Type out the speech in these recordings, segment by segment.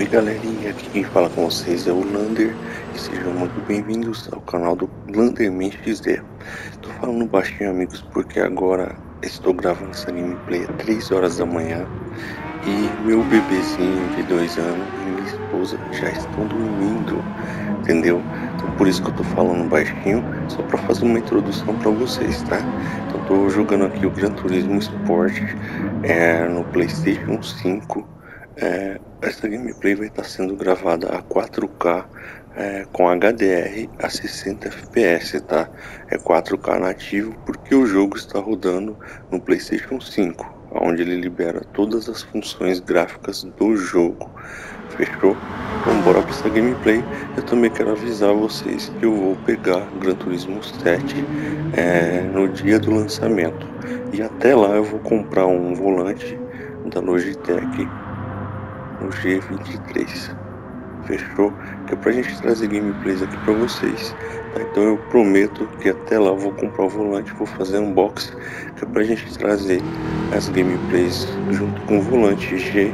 Salve galerinha, aqui quem fala com vocês é o Lander e sejam muito bem-vindos ao canal do Landerman XD. Estou falando baixinho amigos porque agora estou gravando essa gameplay às 3 horas da manhã e meu bebezinho de 2 anos e minha esposa já estão dormindo, entendeu? Então por isso que eu tô falando baixinho, só para fazer uma introdução para vocês, tá? Então tô jogando aqui o Gran Turismo Sport é, no Playstation 5 é, essa gameplay vai estar sendo gravada a 4K é, com HDR a 60 FPS, tá? É 4K nativo porque o jogo está rodando no PlayStation 5, onde ele libera todas as funções gráficas do jogo. Fechou? Então bora para essa gameplay. Eu também quero avisar vocês que eu vou pegar Gran Turismo 7 é, no dia do lançamento. E até lá eu vou comprar um volante da Logitech no G23. Fechou? Que é pra gente trazer gameplays aqui pra vocês. Tá? Então eu prometo que até lá eu vou comprar o volante, vou fazer um box que é pra gente trazer as gameplays junto com o volante G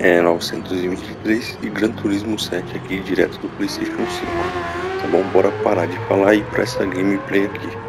é, 923 e Gran Turismo 7 aqui direto do Playstation 5. Tá bom? Bora parar de falar e ir pra essa gameplay aqui.